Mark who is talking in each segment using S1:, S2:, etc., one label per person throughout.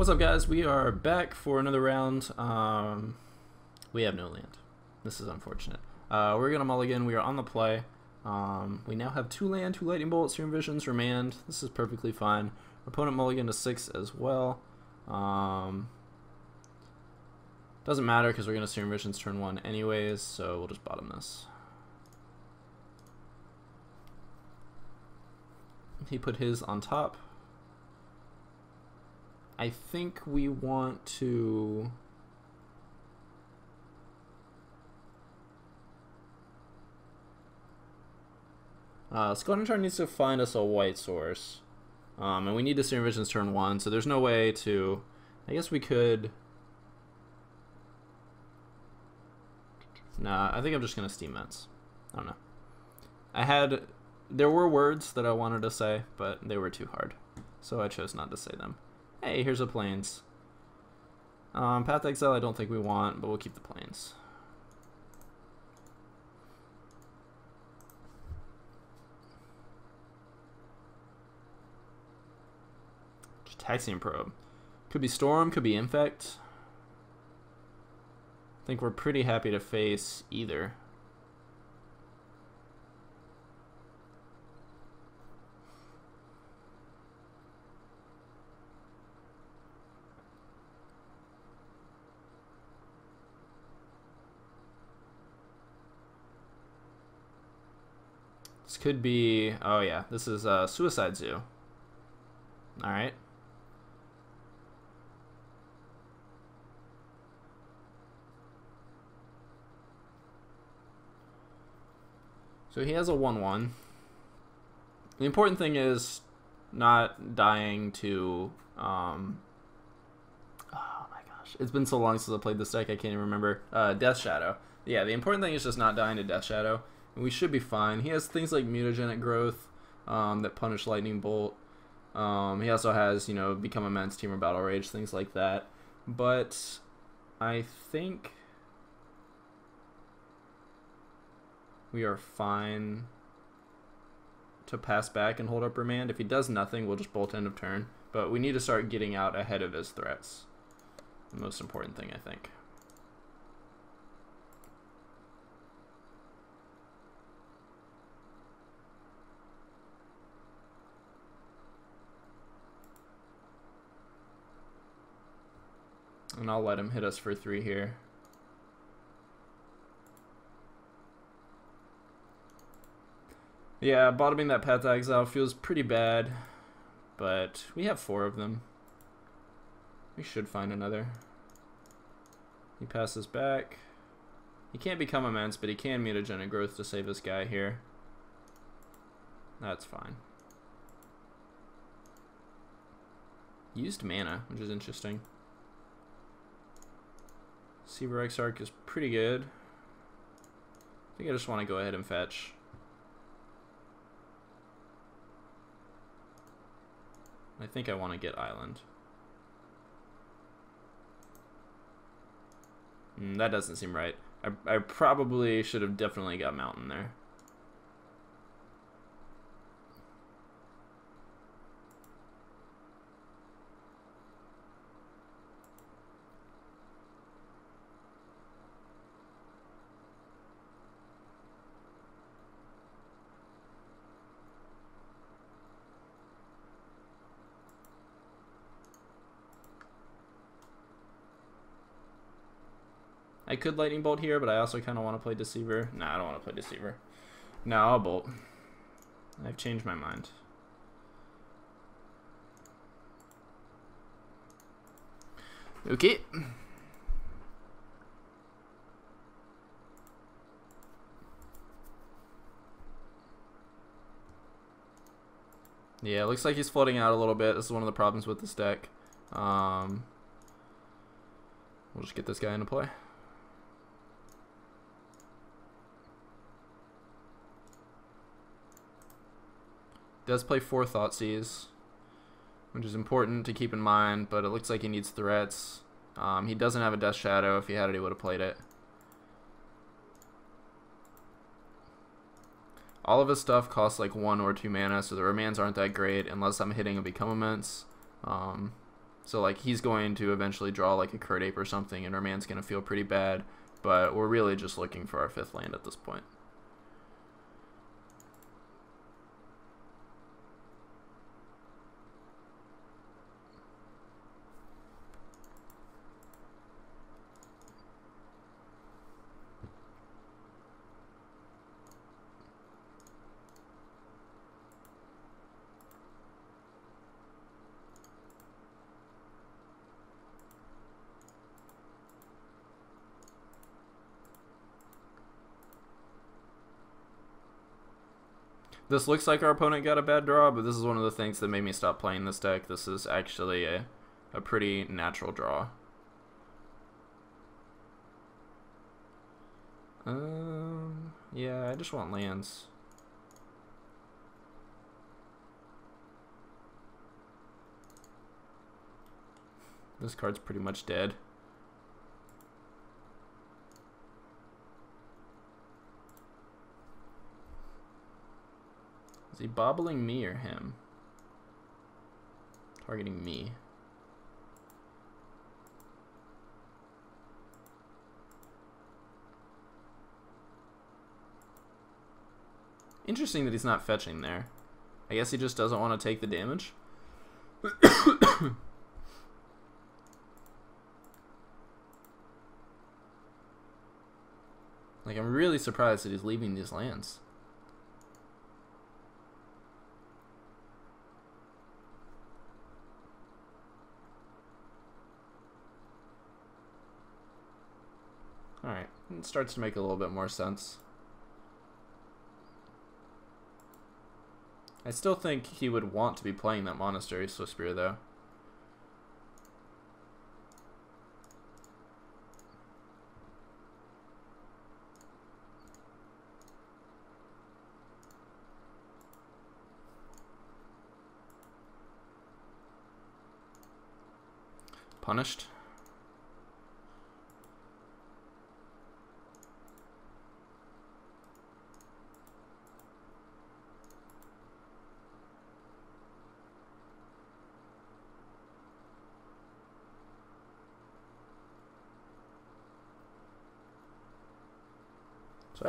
S1: What's up guys? We are back for another round. Um, we have no land. This is unfortunate. Uh, we're gonna mulligan. We are on the play. Um, we now have two land, two lightning bolts, Serum Visions, remand. This is perfectly fine. Opponent mulligan to six as well. Um, doesn't matter because we're gonna Serum Visions turn one anyways, so we'll just bottom this. He put his on top. I think we want to... Uh, Skeleton needs to find us a white source. Um, and we need to see Visions turn one, so there's no way to... I guess we could... Nah, I think I'm just going to Steam Vents. I don't know. I had... There were words that I wanted to say, but they were too hard. So I chose not to say them. Hey, here's the planes. Um, Path Exile I don't think we want, but we'll keep the planes. Taxian Probe. Could be Storm, could be Infect. I think we're pretty happy to face either. Could be, oh yeah, this is uh, Suicide Zoo. Alright. So he has a 1-1. The important thing is not dying to... Um, oh my gosh. It's been so long since I played this deck, I can't even remember. Uh, Death Shadow. Yeah, the important thing is just not dying to Death Shadow and we should be fine. He has things like mutagenic growth um, that punish lightning bolt. Um, he also has, you know, become immense, Temur battle rage, things like that. But I think we are fine to pass back and hold up remand. If he does nothing, we'll just bolt end of turn. But we need to start getting out ahead of his threats. The most important thing, I think. And I'll let him hit us for three here. Yeah, bottoming that Path Exile feels pretty bad, but we have four of them. We should find another. He passes back. He can't become immense, but he can mutagenic growth to save this guy here. That's fine. Used mana, which is interesting. Deceiver Exarch is pretty good. I think I just want to go ahead and fetch. I think I want to get Island. Mm, that doesn't seem right. I, I probably should have definitely got Mountain there. Could Lightning Bolt here, but I also kind of want to play Deceiver. Nah, I don't want to play Deceiver. No, I'll Bolt. I've changed my mind. Okay. Yeah, looks like he's floating out a little bit. This is one of the problems with this deck. Um, we'll just get this guy into play. Does play four Thoughtseize, which is important to keep in mind, but it looks like he needs threats. Um, he doesn't have a Death Shadow. If he had it, he would have played it. All of his stuff costs like one or two mana, so the remands aren't that great unless I'm hitting a Become Immense. Um, So like he's going to eventually draw like a Kird Ape or something, and remands gonna feel pretty bad. But we're really just looking for our fifth land at this point. This looks like our opponent got a bad draw, but this is one of the things that made me stop playing this deck. This is actually a, a pretty natural draw. Um, yeah, I just want lands. This card's pretty much dead. He bobbling me or him? Targeting me. Interesting that he's not fetching there. I guess he just doesn't want to take the damage. like, I'm really surprised that he's leaving these lands. Alright, it starts to make a little bit more sense. I still think he would want to be playing that Monastery Swift Spear, though. Punished.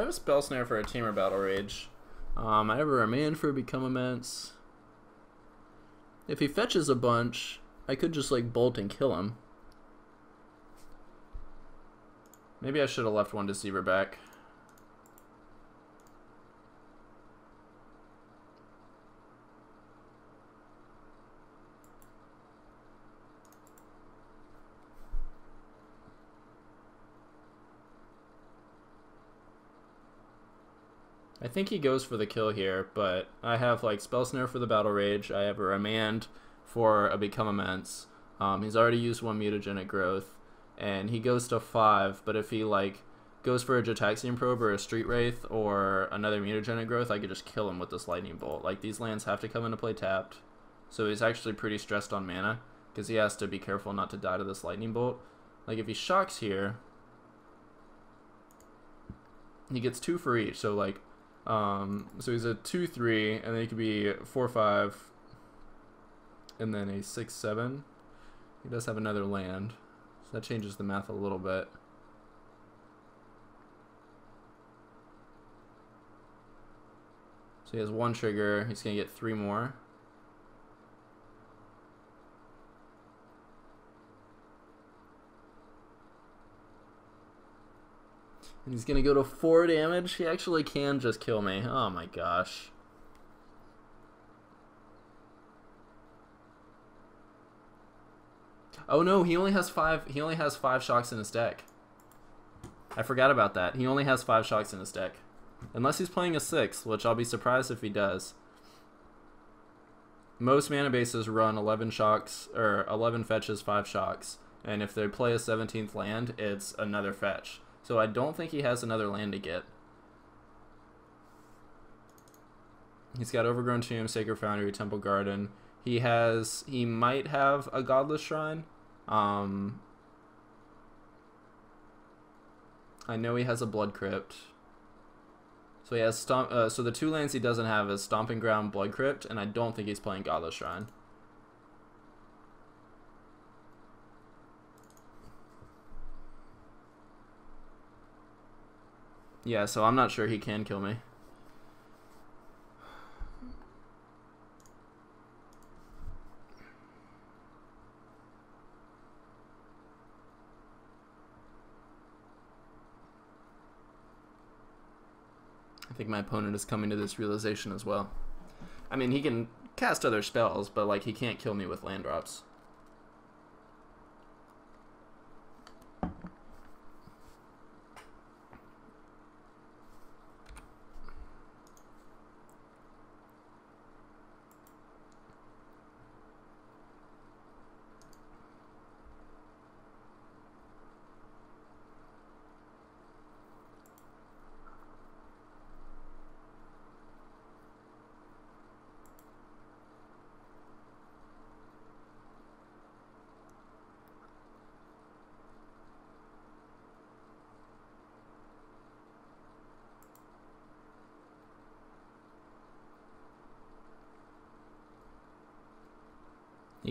S1: I have a spell snare for a Temur battle rage. Um, I have a remand for become immense. If he fetches a bunch, I could just like bolt and kill him. Maybe I should have left one deceiver back. I think he goes for the kill here, but I have like Spell Snare for the Battle Rage. I have a Remand for a Become Immense. Um, he's already used one Mutagenic Growth, and he goes to five. But if he like goes for a Gitaxian Probe or a Street Wraith or another Mutagenic Growth, I could just kill him with this Lightning Bolt. Like these lands have to come into play tapped, so he's actually pretty stressed on mana because he has to be careful not to die to this Lightning Bolt. Like if he shocks here, he gets two for each. So like um, so he's a 2 3, and then he could be 4 5, and then a 6 7. He does have another land, so that changes the math a little bit. So he has one trigger, he's going to get three more. And he's gonna go to four damage. He actually can just kill me. Oh my gosh. Oh no, he only has five he only has five shocks in his deck. I forgot about that. He only has five shocks in his deck. Unless he's playing a six, which I'll be surprised if he does. Most mana bases run 11 shocks, or 11 fetches, 5 shocks. And if they play a 17th land, it's another fetch. So I don't think he has another land to get. He's got Overgrown Tomb, Sacred Foundry, Temple Garden. He has, he might have a Godless Shrine. Um, I know he has a Blood Crypt. So he has stomp. Uh, so the two lands he doesn't have is Stomping Ground, Blood Crypt, and I don't think he's playing Godless Shrine. Yeah, so I'm not sure he can kill me. I think my opponent is coming to this realization as well. I mean, he can cast other spells, but like he can't kill me with land drops.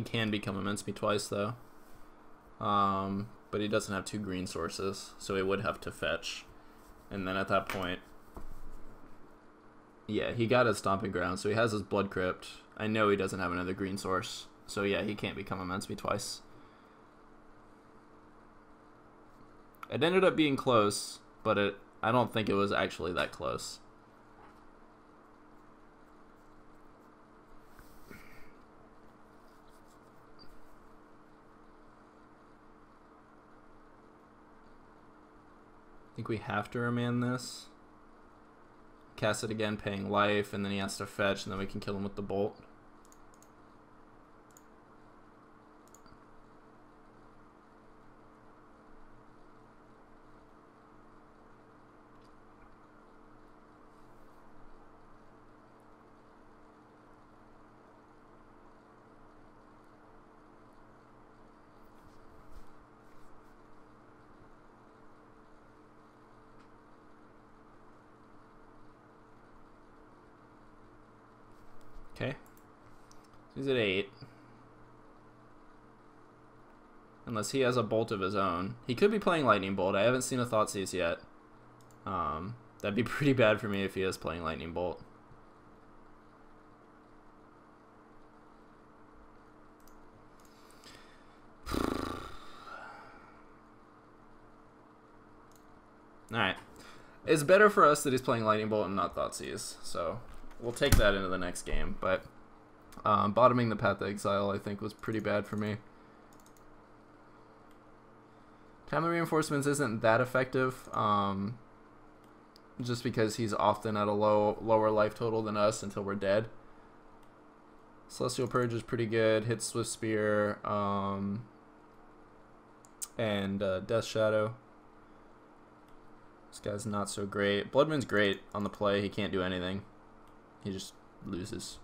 S1: He can become immense me twice though. Um, but he doesn't have two green sources, so he would have to fetch. And then at that point, yeah, he got his stomping ground, so he has his blood crypt. I know he doesn't have another green source, so yeah, he can't become immense me twice. It ended up being close, but it I don't think it was actually that close. Think we have to remand this. Cast it again, paying life, and then he has to fetch, and then we can kill him with the bolt. Okay. He's at 8. Unless he has a bolt of his own. He could be playing Lightning Bolt. I haven't seen a Thoughtseize yet. Um, that'd be pretty bad for me if he is playing Lightning Bolt. Alright. It's better for us that he's playing Lightning Bolt and not Thoughtseize, so we'll take that into the next game. But um, bottoming the Path to Exile, I think, was pretty bad for me. Timely Reinforcements isn't that effective, um, just because he's often at a low lower life total than us until we're dead. Celestial Purge is pretty good. Hits Swift Spear, um, and uh, Death Shadow. This guy's not so great. Blood Moon's great on the play. He can't do anything. He just loses.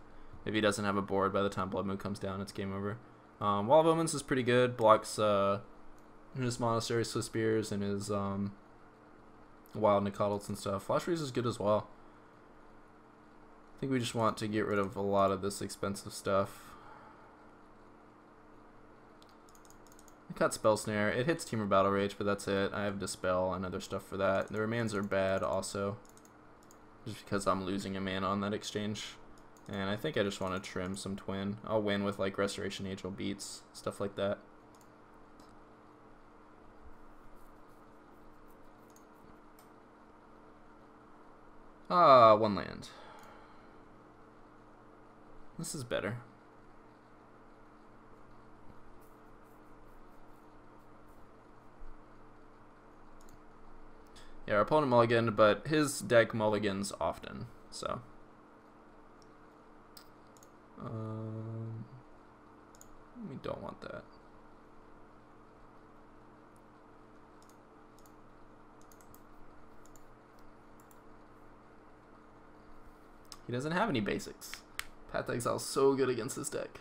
S1: If he doesn't have a board by the time Blood Moon comes down, it's game over. Um, Wall of Omens is pretty good. Blocks uh, his Monastery Swift Spears and his um, Wild Nacatls and stuff. Flash Freeze is good as well. I think we just want to get rid of a lot of this expensive stuff. I cut Spell Snare. It hits Temur Battle Rage, but that's it. I have Dispel and other stuff for that. The remands are bad also just because I'm losing a mana on that exchange. And I think I just want to trim some twin. I'll win with like Restoration Angel beats, stuff like that. Ah, one land. This is better. Yeah, our opponent mulliganed, but his deck mulligans often, so. Um, we don't want that. He doesn't have any basics. Path Exile's so good against this deck.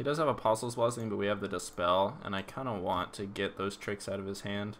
S1: He does have Apostle's Blessing, but we have the Dispel, and I kind of want to get those tricks out of his hand.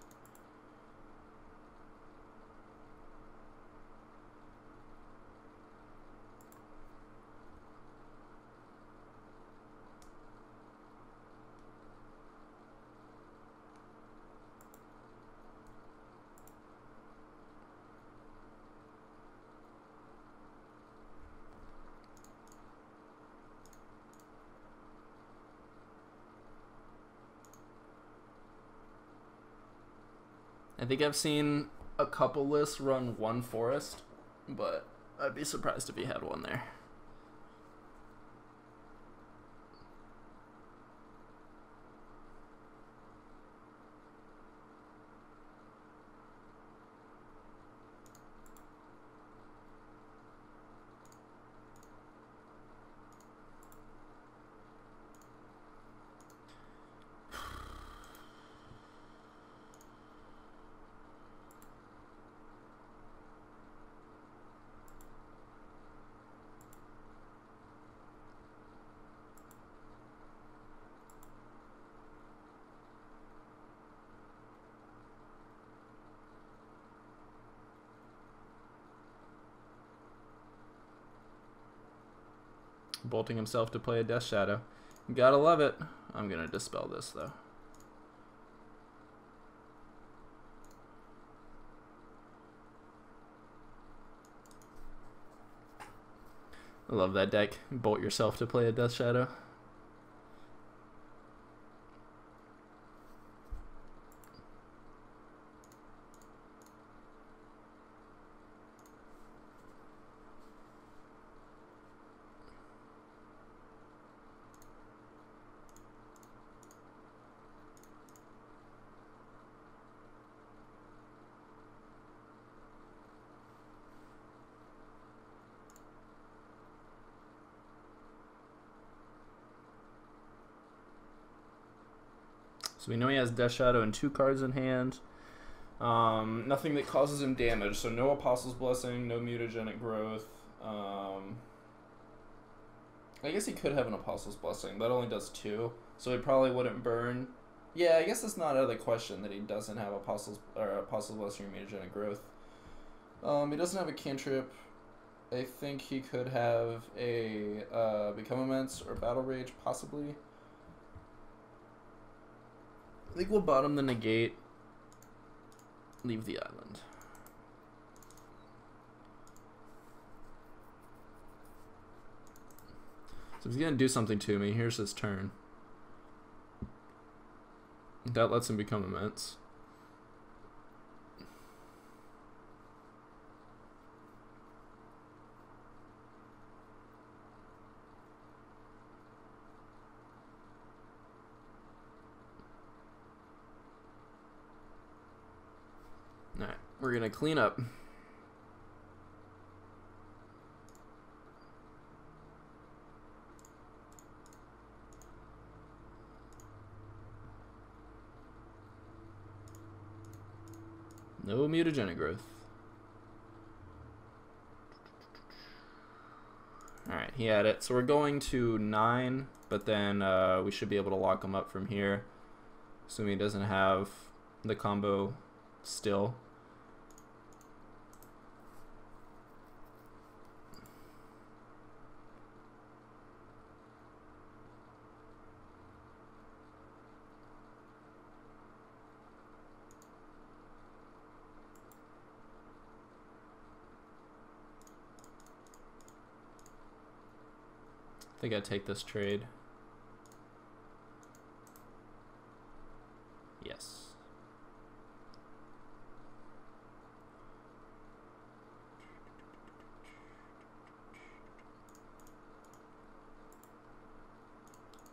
S1: I think I've seen a couple lists run one forest, but I'd be surprised if he had one there. Bolting himself to play a Death Shadow. gotta love it. I'm gonna dispel this though. I love that deck. Bolt yourself to play a Death Shadow. So we know he has Death Shadow and two cards in hand. Um, nothing that causes him damage. So no Apostle's Blessing, no Mutagenic Growth. Um, I guess he could have an Apostle's Blessing. That only does two. So he probably wouldn't burn. Yeah, I guess it's not out of the question that he doesn't have Apostle's or Apostle's Blessing or Mutagenic Growth. Um, he doesn't have a cantrip. I think he could have a uh, Become Immense or Battle Rage, possibly. I think we'll bottom the negate. Leave the island. So he's gonna do something to me. Here's his turn. That lets him become immense. We're going to clean up. No mutagenic growth. Alright, he had it. So we're going to 9, but then uh, we should be able to lock him up from here. Assuming he doesn't have the combo still. I think I take this trade. Yes.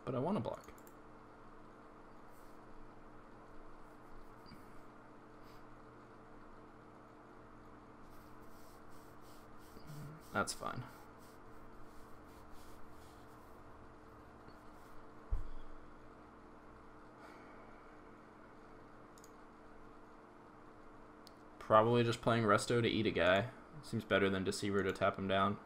S1: But I want to block. That's fine. probably just playing Resto to eat a guy. Seems better than Deceiver to tap him down.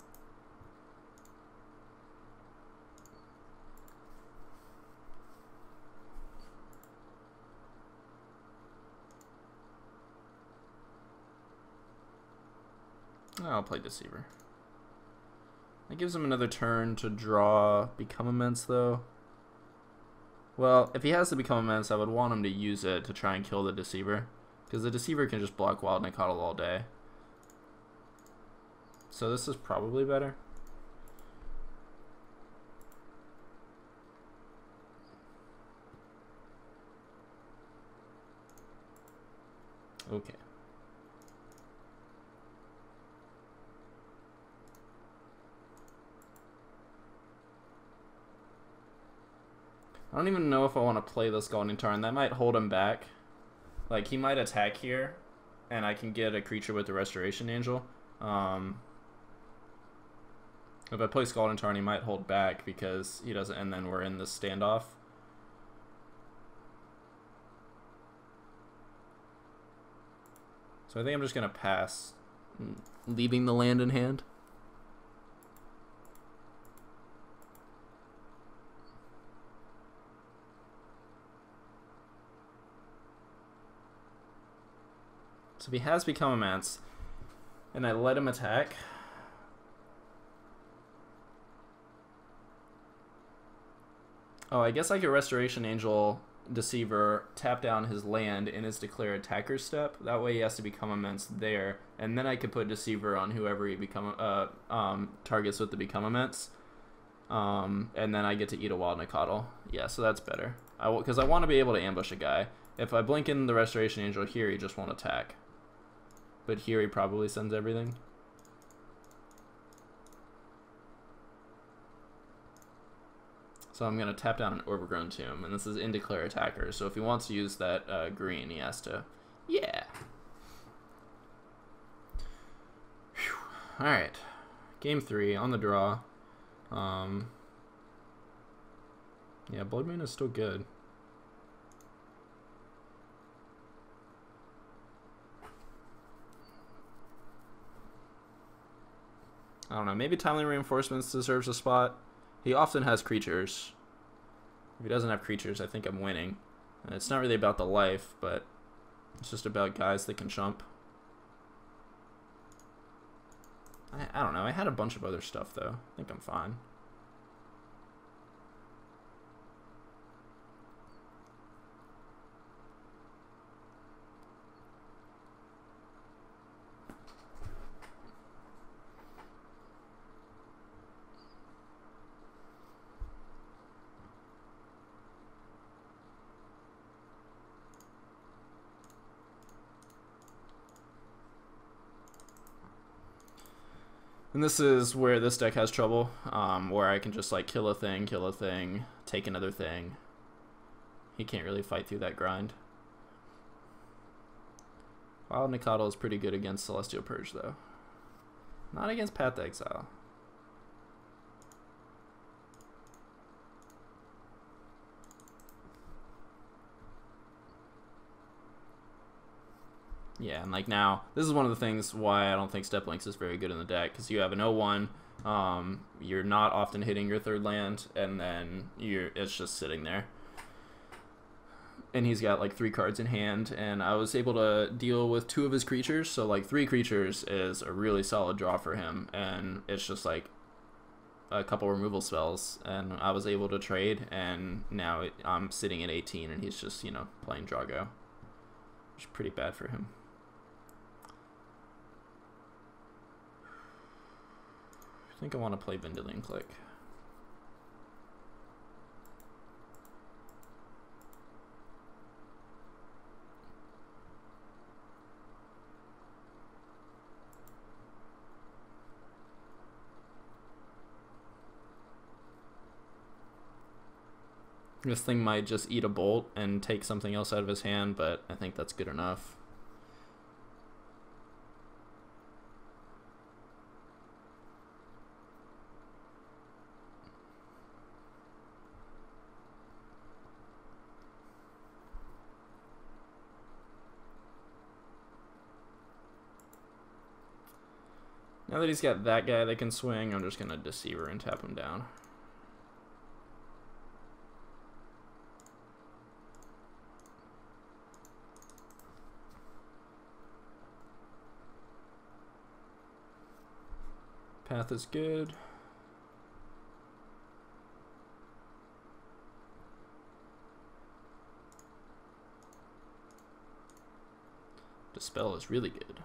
S1: Ah, I'll play Deceiver. That gives him another turn to draw Become Immense, though. Well, if he has to Become Immense, I would want him to use it to try and kill the Deceiver. Because the Deceiver can just block Wild Nacatl all day. So this is probably better. Okay. I don't even know if I want to play this Scalding Tarn. That might hold him back. Like, he might attack here, and I can get a creature with the Restoration Angel. Um, if I play Scalding Tarn, he might hold back because he doesn't, and then we're in the standoff. So I think I'm just going to pass, leaving the land in hand. So if he has become immense, and I let him attack, Oh, I guess I could Restoration Angel Deceiver tap down his land in his declare attacker step. That way he has to become immense there, and then I could put Deceiver on whoever he become uh um targets with the become immense. Um, and then I get to eat a wild Nacatl. Yeah, so that's better. I because I want to be able to ambush a guy. If I blink in the Restoration Angel here, he just won't attack. But here he probably sends everything. So I'm going to tap down an Overgrown Tomb, and this is in Declare Attacker, so if he wants to use that uh, green, he has to... Yeah! Alright. Game 3, on the draw. Um, yeah, Blood Moon is still good. I don't know. Maybe Timely Reinforcements deserves a spot. He often has creatures. If he doesn't have creatures, I think I'm winning. And it's not really about the life, but it's just about guys that can jump. I, I don't know. I had a bunch of other stuff, though. I think I'm fine. And this is where this deck has trouble, um, where I can just like kill a thing, kill a thing, take another thing. He can't really fight through that grind. Wild Nacatl is pretty good against Celestial Purge though. Not against Path Exile. Yeah, and like now, this is one of the things why I don't think Steppe Lynx is very good in the deck because you have an 0-1, um, you're not often hitting your third land, and then you're it's just sitting there. And he's got like three cards in hand, and I was able to deal with two of his creatures, so like three creatures is a really solid draw for him, and it's just like a couple removal spells, and I was able to trade, and now I'm sitting at 18, and he's just you know playing Drago, which is pretty bad for him. Think I want to play Vendilion Clique. This thing might just eat a bolt and take something else out of his hand, but I think that's good enough. That he's got that guy that can swing, I'm just going to Deceiver and tap him down. Path is good. Dispel is really good.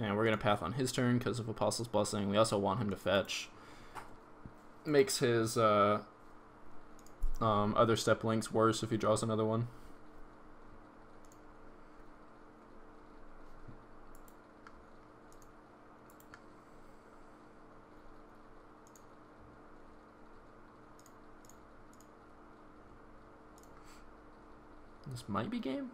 S1: And we're going to path on his turn because of Apostle's Blessing. We also want him to fetch. Makes his uh, um, other Steppe Lynx worse if he draws another one. This might be game.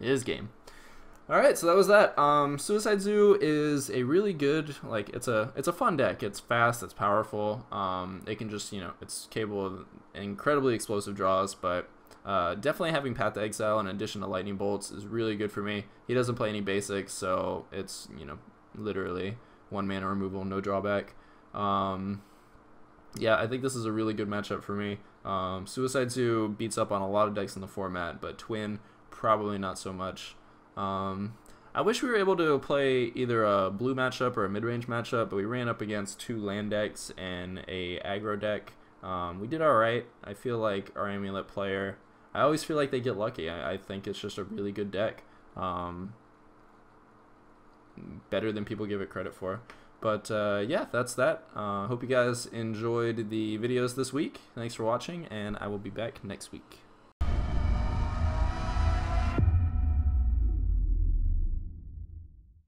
S1: Is game. All right, so that was that. Um, Suicide Zoo is a really good, like, it's a it's a fun deck. It's fast, it's powerful. Um, it can just, you know, it's capable of incredibly explosive draws, but uh, definitely having Path to Exile in addition to Lightning Bolts is really good for me. He doesn't play any basics, so it's, you know, literally one mana removal, no drawback. Um, yeah, I think this is a really good matchup for me. Um, Suicide Zoo beats up on a lot of decks in the format, but Twin probably not so much. Um, I wish we were able to play either a blue matchup or a mid-range matchup, but we ran up against two land decks and a aggro deck. Um, we did all right. I feel like our amulet player. I always feel like they get lucky. I, I think it's just a really good deck. Um, better than people give it credit for. But uh, yeah, that's that. Uh, hope you guys enjoyed the videos this week. Thanks for watching, and I will be back next week.